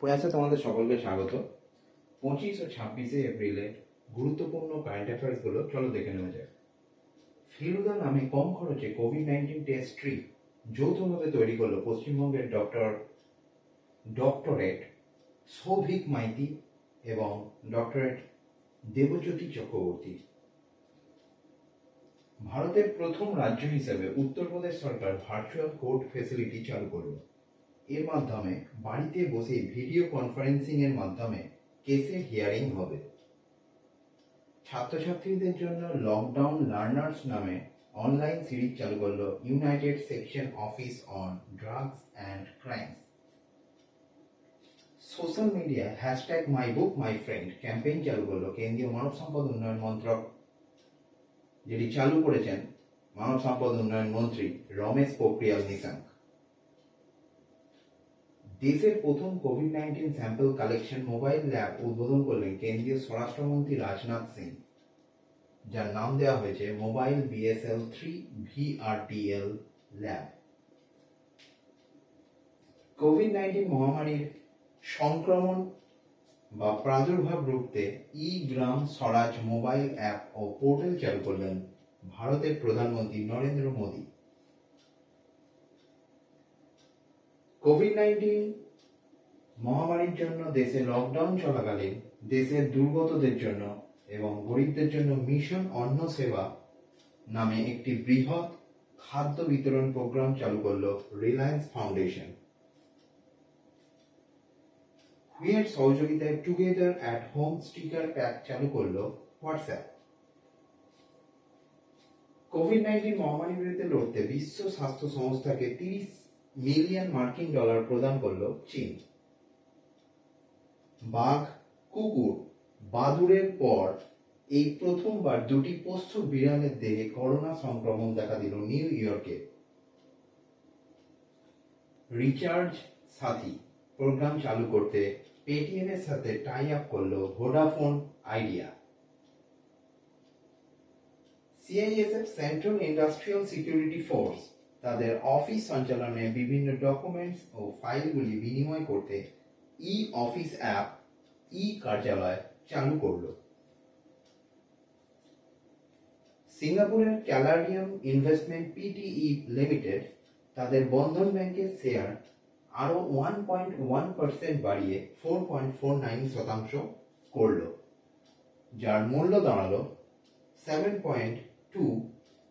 প্রয়াসে তোমাদের সকলকে স্বাগত। পঁচিশ ও ছাব্বিশে এপ্রিলে গুরুত্বপূর্ণ কারেন্ট অ্যাফেয়ার্সগুলো চলো দেখে নেওয়া যাক। ফিরুদা নামে কম খরচে কোভিড নাইন্টিন টেস্ট স্ট্রিপ যৌথভাবে তৈরি করল পশ্চিমবঙ্গের ডক্টর ডক্টরেট সৌভিক মাইতি এবং ডক্টরেট দেবজ্যোতি চক্রবর্তী। ভারতের প্রথম রাজ্য হিসেবে উত্তরপ্রদেশ সরকার ভার্চুয়াল কোর্ট ফেসিলিটি চালু করল। এর মাধ্যমে বাড়িতে বসে ভিডিও কনফারেন্সিং এর মাধ্যমে কেসের হিয়ারিং হবে। ছাত্রছাত্রীদের জন্য লকডাউন লার্নার্স নামে অনলাইন সিরিজ চালু করল united section office on drugs and crimes social media hashtag my book my friend campaign চালু করল কেন্দ্রীয় মানব সম্পদ উন্নয়ন মন্ত্রক। যেটি চালু করেছেন মানব সম্পদ উন্নয়ন মন্ত্রী রমেশ পোখরিয়াল নিশাঙ্ক। দেশের প্রথম COVID nineteen sample collection mobile lab উদ্বোধন করলেন কেন্দ্রীয় স্বরাষ্ট্রমন্ত্রী রাজনাথ সিং। যার নাম দেওয়া হয়েছে mobile BSL three VRTL lab COVID nineteen মহামারীর সংক্রমণ বা প্রাদুর্ভাব রুখতে e Gram Swaraj mobile app ও পোর্টাল চালু করলেন ভারতের প্রধানমন্ত্রী নরেন্দ্র মোদী। কোভিড নাইন্টিন মহামারীর জন্য দেশে লকডাউন চলাকালীন দেশের দুর্গতদের জন্য এবং গরিবদের জন্য মিশন অন্ন সেবা নামে একটি বৃহৎ খাদ্য বিতরণ প্রোগ্রাম চালু করল রিলায়েন্স ফাউন্ডেশন কুয়ের সহযোগিতায় together at home sticker pack চালু করল হোয়াটসঅ্যাপ কোভিড নাইন্টিন মহামারীর বিরুদ্ধে লড়তে বিশ্ব স্বাস্থ্য সংস্থাকে তিরিশ মিলিয়ন মার্কিন ডলার প্রদান করল চীন। বাঘ, কুকুর, বাদুড়ের পর এই প্রথমবার দুটি পোষ্য বিড়ালের দেহে করোনা সংক্রমণ দেখা দিল নিউ ইয়র্কে। রিচার্জ সাথী প্রোগ্রাম চালু করতে পেটিএম এর সাথে টাই আপ করল Vodafone, Idea. CISF central industrial security force তাদের অফিস সঞ্চালনে বিভিন্ন ডকুমেন্টস ও ফাইলগুলি বিনিময় করতে ই অফিস অ্যাপ ই কার্যালয় চালু করল। সিঙ্গাপুরের ক্যালারিয়াম ইনভেস্টমেন্ট পিটিই লিমিটেড তাদের বন্ধন ব্যাংকের শেয়ার আরও ওয়ান পয়েন্ট ওয়ান পার্সেন্ট বাড়িয়ে ফোর পয়েন্ট ফোর নাইন শতাংশ করল, যার মূল্য দাঁড়াল সেভেন পয়েন্ট টু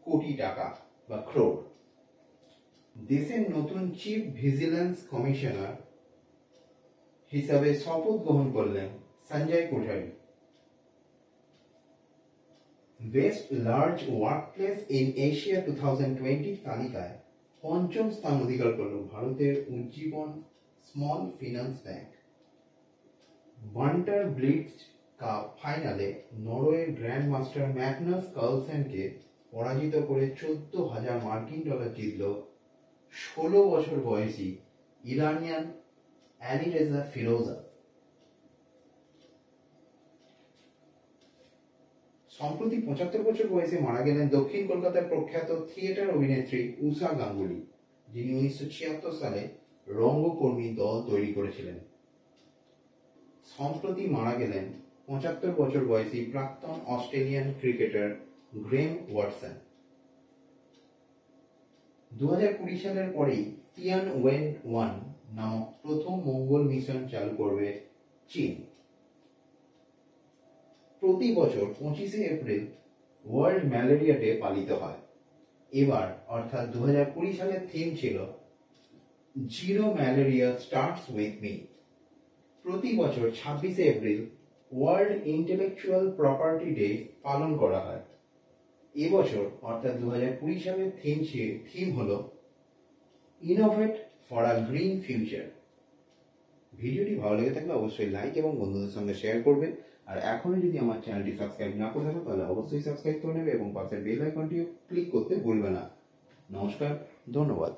কোটি টাকা বা ক্রোড দেশের নতুন চিফ ভিজিলেন্স কমিশনার হিসাবে শপথ গ্রহণ করলেন Sanjay Kothari. Best large workplace in Asia two thousand twenty তালিকায় পঞ্চম স্থান অধিকার করল ভারতের Ujjivan small finance bank banter blitz cup ফাইনালে নরওয়ের গ্র্যান্ড মাস্টার ম্যাগনাস কার্লসেনকে পরাজিত করে চোদ্দ হাজার মার্কিন ডলার জিতল ষোলো বছর বয়সী ইরানিয়ান অ্যানিরেজা ফিরোজা। সম্প্রতি পঁচাত্তর বছর বয়সে মারা গেলেন দক্ষিণ কলকাতার প্রখ্যাত থিয়েটার অভিনেত্রী উষা গাঙ্গুলি, যিনি উনিশশো ছিয়াত্তর সালে রঙ্গকর্মী দল তৈরি করেছিলেন। সম্প্রতি মারা গেলেন পঁচাত্তর বছর বয়সী প্রাক্তন অস্ট্রেলিয়ান ক্রিকেটার গ্রেম ওয়াটসন। দু হাজার কুড়ি সালের পরেই টিয়ান ওয়েন ওয়ান নামক প্রথম মঙ্গল মিশন চালু করবে চীন। প্রতি বছর পঁচিশে এপ্রিল ওয়ার্ল্ড ম্যালেরিয়া ডে পালিত হয়। এবার অর্থাৎ দু হাজার কুড়ি সালের থিম ছিল zero malaria starts with me প্রতি বছর ছাব্বিশে April world intellectual property day পালন করা হয়। এবছর, অর্থাৎ দু হাজার কুড়ি সালের থিম থিম হল innovate for a green future ভিডিওটি ভালো লেগে থাকলে অবশ্যই লাইক এবং বন্ধুদের সঙ্গে শেয়ার করবে আর এখনই যদি আমার চ্যানেলটি সাবস্ক্রাইব না করে থাকো, তাহলে অবশ্যই সাবস্ক্রাইব করে নেবে এবং পাশের বেল আইকনটিও ক্লিক করতে ভুলবে না। নমস্কার, ধন্যবাদ।